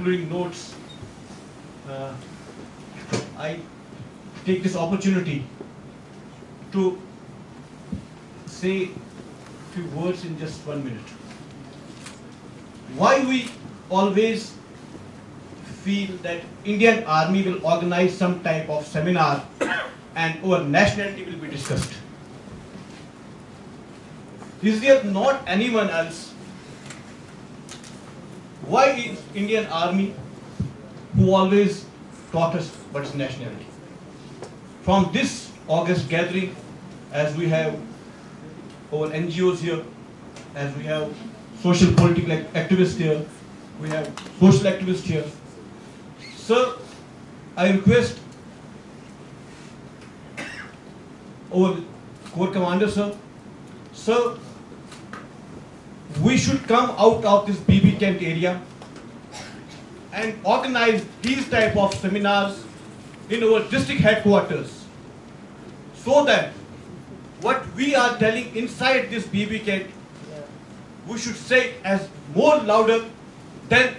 concluding notes, uh, I take this opportunity to say a few words in just one minute. Why we always feel that Indian Army will organize some type of seminar and our nationality will be discussed. Is there not anyone else? Why is Indian Army who always taught us what is nationality? From this August gathering, as we have our NGOs here, as we have social political activists here, we have social activists here. Sir, I request our corps commander, sir, sir, we should come out of this BB tent area and organize these type of seminars in our district headquarters so that what we are telling inside this BB tent, we should say as more louder than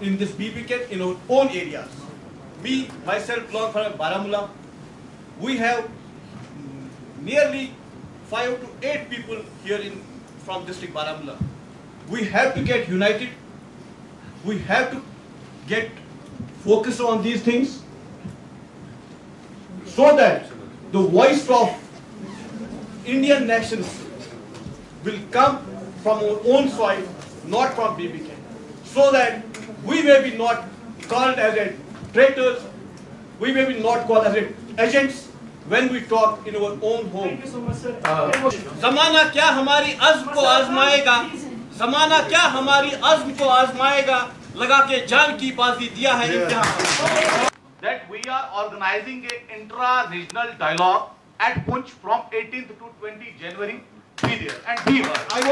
in this BB tent in our own areas. Me, myself, belong from Baramulla. We have nearly five to eight people here in from district Baramulla We have to get united. We have to get focused on these things so that the voice of Indian nations will come from our own soil, not from BBK. So that we may be not called as a traitors, we may be not called as a agents when we talk in our own home. जमाना क्या हमारी अज़्म को आजमाएगा जमाना क्या हमारी अज्म को आजमाएगा? लगा के जान की बाजी दिया है that we are organizing a intra regional dialogue at Poonch from eighteen to twenty January and